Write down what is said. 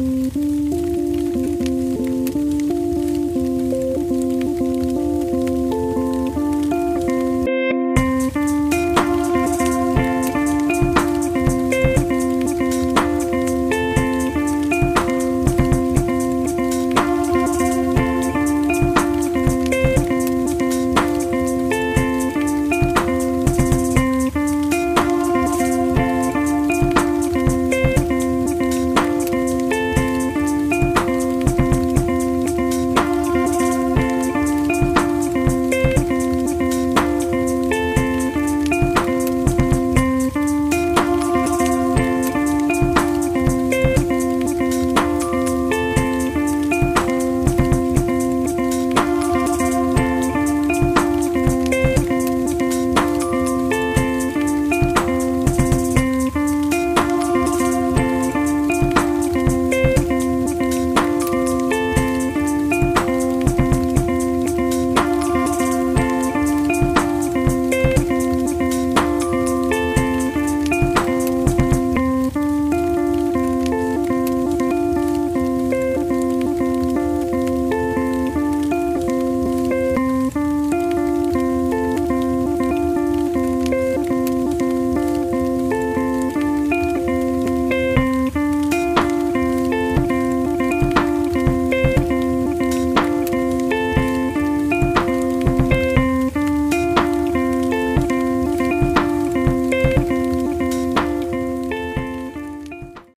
Música